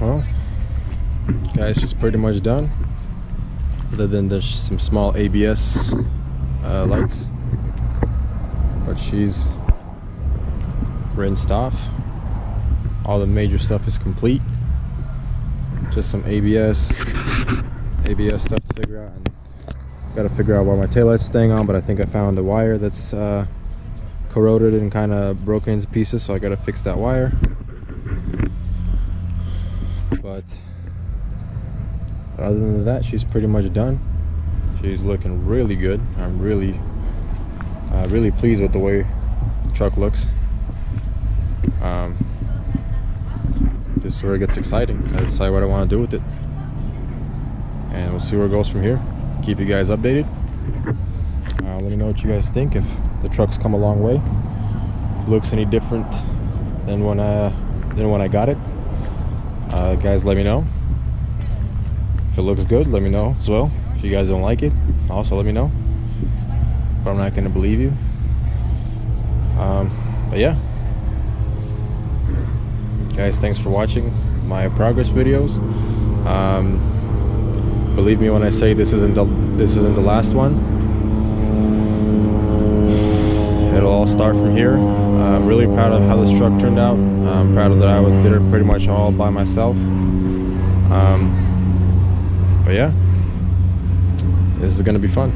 well, guys, she's pretty much done. Other than there's some small ABS uh, lights, but she's rinsed off. All the major stuff is complete. Just some ABS, ABS stuff to figure out, and got to figure out why my taillight's staying on. But I think I found a wire that's uh, corroded and kind of broken into pieces, so I got to fix that wire. But other than that, she's pretty much done. She's looking really good. I'm really, uh, really pleased with the way the truck looks. Um, this is where it gets exciting. I decide what I want to do with it, and we'll see where it goes from here. Keep you guys updated. Uh, let me know what you guys think. If the truck's come a long way, looks any different than when I than when I got it, uh, guys, let me know. If it looks good, let me know as well. If you guys don't like it, also let me know. But I'm not gonna believe you. Um, but yeah guys thanks for watching my progress videos um, believe me when I say this isn't the this isn't the last one it'll all start from here. Uh, I'm really proud of how this truck turned out. I'm proud of that I did it pretty much all by myself. Um, but yeah this is gonna be fun